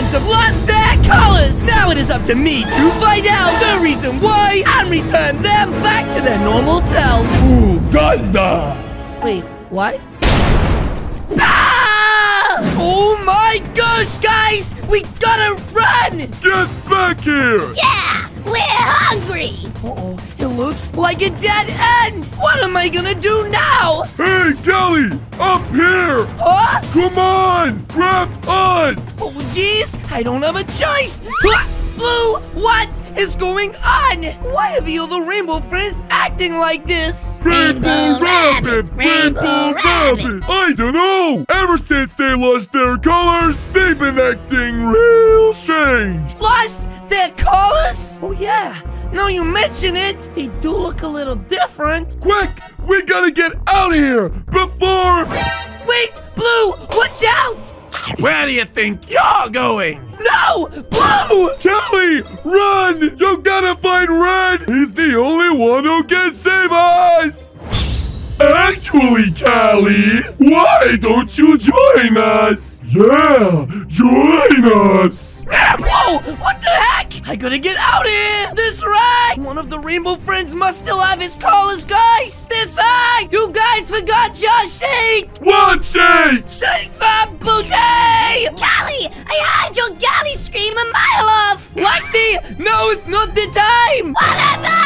friends have lost their colors. Now it is up to me to find out the reason why and return them back to their normal selves. Uganda! Wait, what? Ah! Oh my gosh, guys! We gotta run! Get back here! Yeah, we're hungry. Uh-oh, it looks like a dead end! What am I gonna do now? Hey, Kelly! Up here! Huh? Come on! Grab on! Oh, jeez, I don't have a choice! Blue, what is going on? Why are the other rainbow friends acting like this? Rainbow Rabbit, Rainbow Rabbit. I don't know! Ever since they lost their colors, they've been acting real strange! Lost their colors? Oh, yeah. Now you mention it, they do look a little different. Quick! We gotta get out of here before... Wait, Blue, watch out! Where do you think you're going? No! Blue! Kelly, run! You gotta find Red! He's the only one who can save us! Actually, Callie, why don't you join us? Yeah, join us! Whoa! What the heck? I gotta get out of here! This right! One of the rainbow friends must still have his colors, guys! This right! You guys forgot your shake! What shake? Shake that booty! Callie, I heard your galley scream a mile off. Lexi! No, it's not the time! What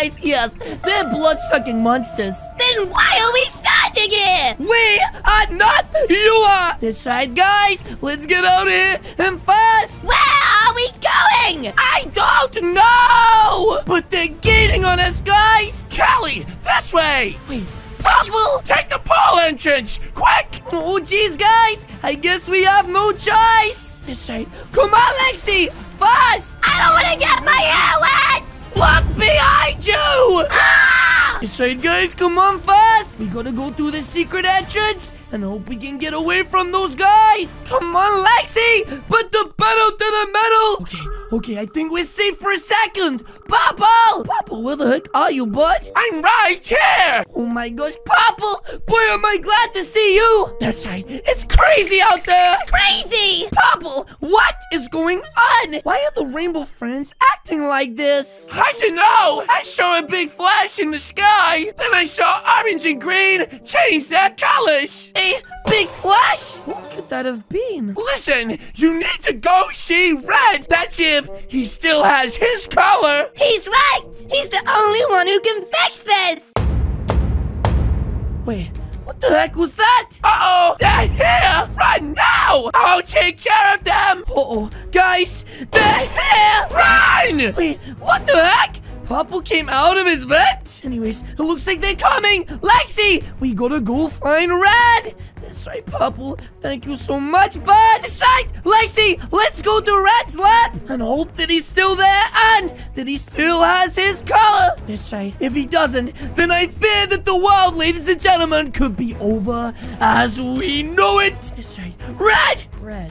guys, yes, they're blood-sucking monsters. Then why are we starting here? We are not, you are! This side, guys, let's get out of here and fast! Where are we going? I don't know! But they're gaining on us, guys! Callie, this way! Wait, Purple! Take the pole entrance! Quick! Oh, jeez, guys! I guess we have no choice! This side. Come on, Lexi! Fast! I don't want to get my hair wet. Look behind you! Ah! This side, guys, come on fast! We gotta go through the secret entrance and hope we can get away from those guys! Come on, Lexi! Put the pedal to the metal! Okay, okay, I think we're safe for a second! Purple! Purple, where the heck are you, bud? I'm right here! Oh my gosh, Purple! Boy, am I glad to see you! That's right, it's crazy out there! Crazy. Purple, what is going on? Why are the rainbow friends acting like this? I don't know! I saw a big flash in the sky! Then I saw orange and green change their colors! A big flash? What could that have been? Listen, you need to go see Red! That's if he still has his color! He's right. He's the only one who can fix this. Wait, what the heck was that? Uh-oh! They're here! Run now! I'll take care of them! Uh-oh, guys, they're here! Run! Wait, what the heck? Purple came out of his vent? Anyways, it looks like they're coming! Lexi, we gotta go find Red! That's right, Purple. Thank you so much, bud! That's right! Lexi, let's go to Red's lab and hope that he's still there and that he still has his color! That's right. If he doesn't, then I fear that the world, ladies and gentlemen, could be over as we know it! That's right. Red! Red.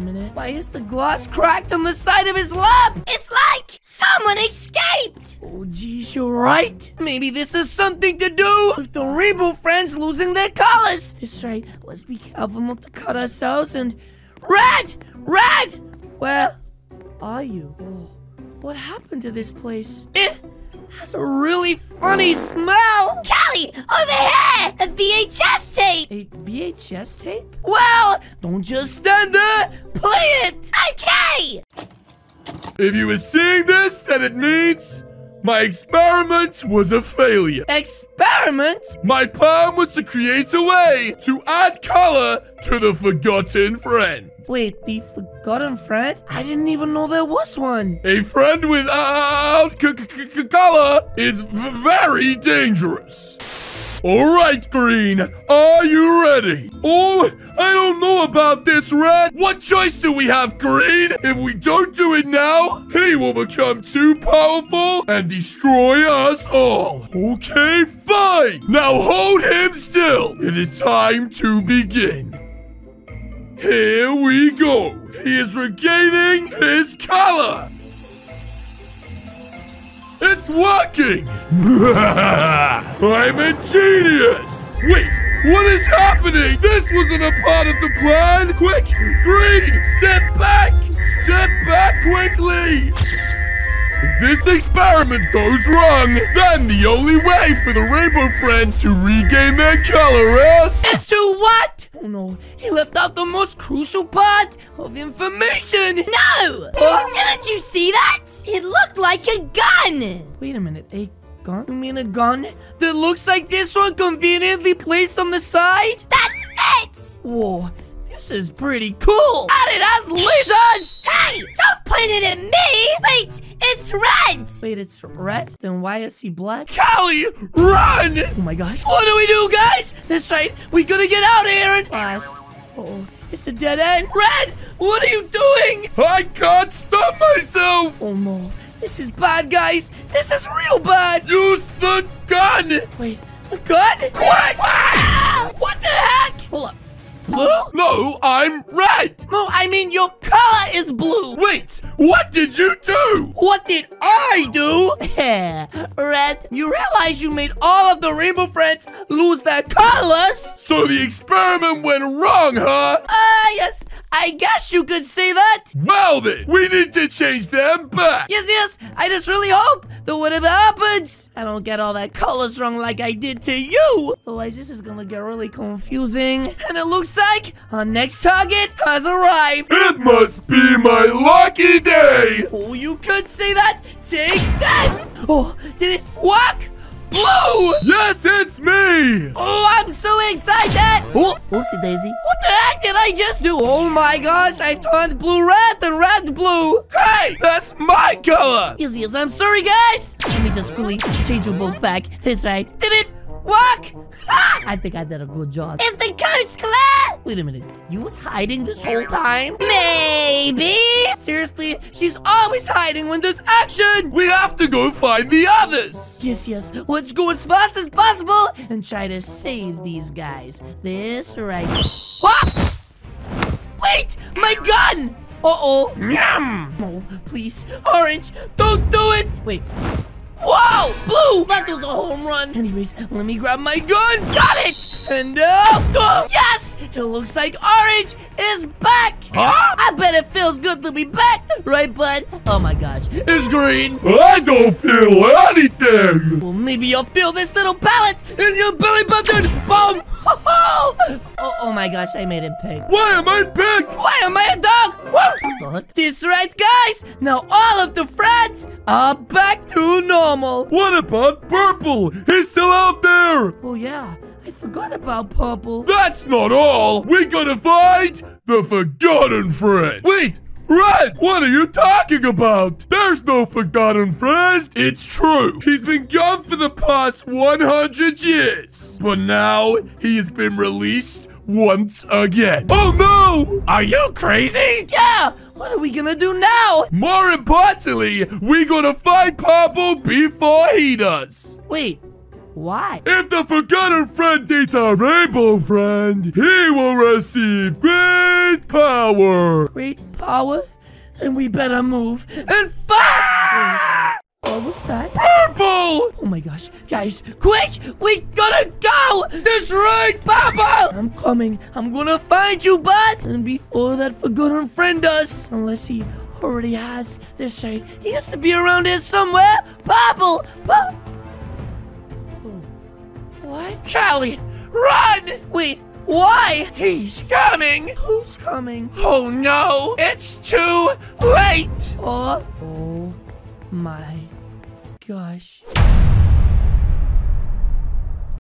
Minute. Why is the glass cracked on the side of his lab? It's like someone escaped. Oh, geez, you're right. Maybe this has something to do with the Reboot Friends losing their colors. That's right. Let's be careful not to cut ourselves and... Red! Red! Where are you? Oh, what happened to this place? It has a really funny smell. Callie, over here, a VHS. A VHS tape? Well, don't just stand there. Play it. Okay. If you were seeing this, then it means my experiment was a failure. Experiment? My plan was to create a way to add color to the forgotten friend. Wait, the forgotten friend? I didn't even know there was one. A friend without c- c- c- color is v- very dangerous. All right, Green, are you ready? Oh, I don't know about this, Red. What choice do we have, Green? If we don't do it now, he will become too powerful and destroy us all. Okay, fine. Now hold him still. It is time to begin. Here we go. He is regaining his color. It's working! I'm a genius! Wait, what is happening? This wasn't a part of the plan! Quick, Green, step back! Step back quickly! If this experiment goes wrong, then the only way for the Rainbow Friends to regain their color is... As to what? Oh no, he left out the most crucial part of information. No! Huh? Didn't you see that? It looked like a gun! Wait a minute, a gun? You mean a gun that looks like this one conveniently placed on the side? That's it! Whoa, this is pretty cool. And it has lasers! Hey, don't point it at me! Wait, it's red! Wait, it's red? Then why is he black? Callie, run! Oh my gosh. What do we do, guys? That's right. We gotta get out of here and fast. Oh, it's a dead end. Red, what are you doing? I can't stop myself! Oh no. This is bad, guys. This is real bad. Use the gun! Wait, the gun? Quick! Ah! What the heck? Hold up. Blue? No, I'm red! No, I mean your color is blue. Wait, what did you do? What did I do? Red, you realize you made all of the Rainbow Friends lose their colors? So the experiment went wrong, huh? Ah, yes. I guess you could say that. Well then, we need to change them back. Yes, yes. I just really hope that whatever happens, I don't get all that colors wrong like I did to you. Otherwise, this is gonna get really confusing. And it looks like our next target has arrived. It must be my lucky day. Oh, you could say that. Take this. Oh, did it work? Blue. Yes, it's me. Oh, I'm so excited! Oh, oopsie daisy. What the heck did I just do? Oh my gosh, I turned blue red and red blue. Hey, that's my color. Yes, yes, I'm sorry, guys. Let me just quickly change you both back. That's right. Did it work? Ah, I think I did a good job. Is the coast clear? Wait a minute. You was hiding this whole time? Maybe. Seriously, she's always hiding when there's action. We have to go find the others. Yes, yes. Let's go as fast as possible and try to save these guys. This right. Ah! Wait, my gun! Uh-oh. Yum. No, please. Orange, don't do it! Wait. Whoa! Blue! That was a home run! Anyways, let me grab my gun! Got it! And uh, go! Yes! It looks like Orange is back! Huh? I bet it feels good to be back! Right, bud? Oh my gosh. It's green! I don't feel anything. Well, maybe you'll feel this little pellet in your belly button! Boom! oh, oh my gosh, I made it pink. Why am I pink? Why am I a dog? What? This right, guys! Now all of the friends are back to normal. What about purple? He's still out there. Oh yeah, I forgot about purple. That's not all. We gotta find the forgotten friend. Wait. Red, what are you talking about? There's no forgotten friend. It's true. He's been gone for the past 100 years. But now he has been released once again. Oh no! Are you crazy? Yeah, what are we gonna do now? More importantly, we gotta find Purple before he does. Wait, why? If the forgotten friend dates our rainbow friend, he will receive great power. Great power? Then we better move and fast! Wait, what was that? Purple! Oh my gosh, guys, quick! We gotta go! This right, Papa! I'm coming. I'm gonna find you, bud! And before that forgotten friend does, unless he already has this right, he has to be around here somewhere. Purple! Oh. What? Charlie, run! Wait, why? He's coming! Who's coming? Oh no, it's too late! Oh, oh my gosh.